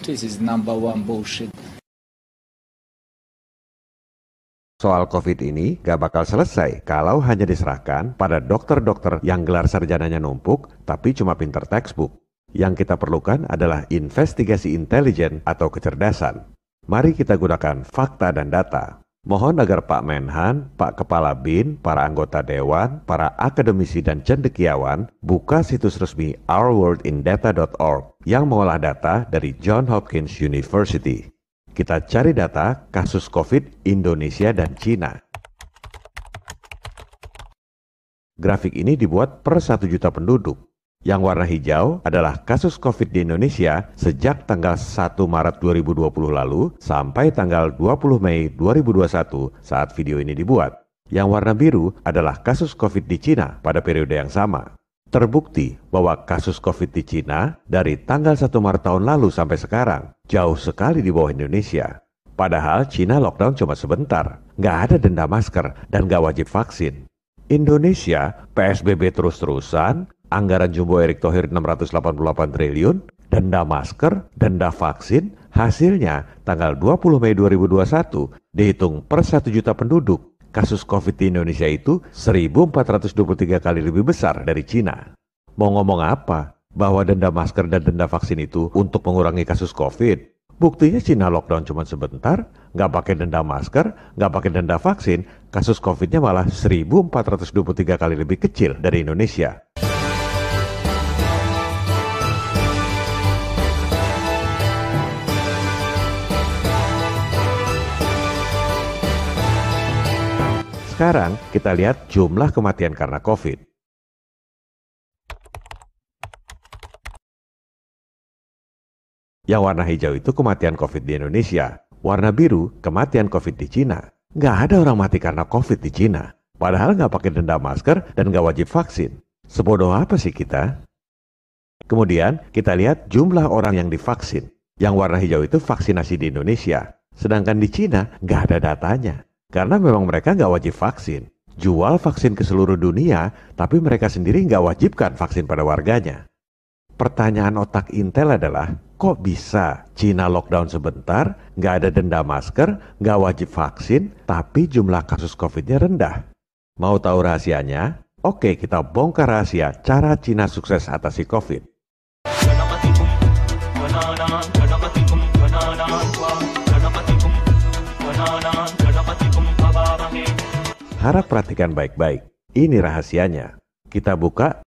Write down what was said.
This is number one bullshit. Soal COVID ini gak bakal selesai kalau hanya diserahkan pada dokter-dokter yang gelar sarjananya numpuk tapi cuma pinter textbook. Yang kita perlukan adalah investigasi intelijen atau kecerdasan. Mari kita gunakan fakta dan data. Mohon agar Pak Menhan, Pak Kepala BIN, para anggota dewan, para akademisi dan cendekiawan buka situs resmi ourworldindata.org yang mengolah data dari John Hopkins University. Kita cari data kasus COVID Indonesia dan Cina. Grafik ini dibuat per 1 juta penduduk. Yang warna hijau adalah kasus COVID di Indonesia sejak tanggal 1 Maret 2020 lalu sampai tanggal 20 Mei 2021 saat video ini dibuat. Yang warna biru adalah kasus COVID di Cina pada periode yang sama. Terbukti bahwa kasus COVID di Cina dari tanggal 1 Maret tahun lalu sampai sekarang jauh sekali di bawah Indonesia. Padahal Cina lockdown cuma sebentar, nggak ada denda masker dan nggak wajib vaksin. Indonesia PSBB terus-terusan, anggaran jumbo Erick Thohir 688 triliun, denda masker, denda vaksin, hasilnya tanggal 20 Mei 2021 dihitung per 1 juta penduduk. Kasus COVID di Indonesia itu 1423 kali lebih besar dari Cina. Mau ngomong apa? Bahwa denda masker dan denda vaksin itu untuk mengurangi kasus COVID. Buktinya Cina lockdown cuma sebentar, nggak pakai denda masker, nggak pakai denda vaksin, kasus COVID-nya malah 1423 kali lebih kecil dari Indonesia. Sekarang kita lihat jumlah kematian karena COVID. Yang warna hijau itu kematian COVID di Indonesia. Warna biru kematian COVID di Cina. Nggak ada orang mati karena COVID di Cina. Padahal nggak pakai denda masker dan nggak wajib vaksin. Sebodoh apa sih kita? Kemudian kita lihat jumlah orang yang divaksin. Yang warna hijau itu vaksinasi di Indonesia. Sedangkan di Cina nggak ada datanya. Karena memang mereka nggak wajib vaksin. Jual vaksin ke seluruh dunia, tapi mereka sendiri nggak wajibkan vaksin pada warganya. Pertanyaan otak Intel adalah, kok bisa Cina lockdown sebentar, nggak ada denda masker, nggak wajib vaksin, tapi jumlah kasus COVID-nya rendah? Mau tahu rahasianya? Oke, kita bongkar rahasia cara Cina sukses atasi COVID. Harap perhatikan baik-baik. Ini rahasianya. Kita buka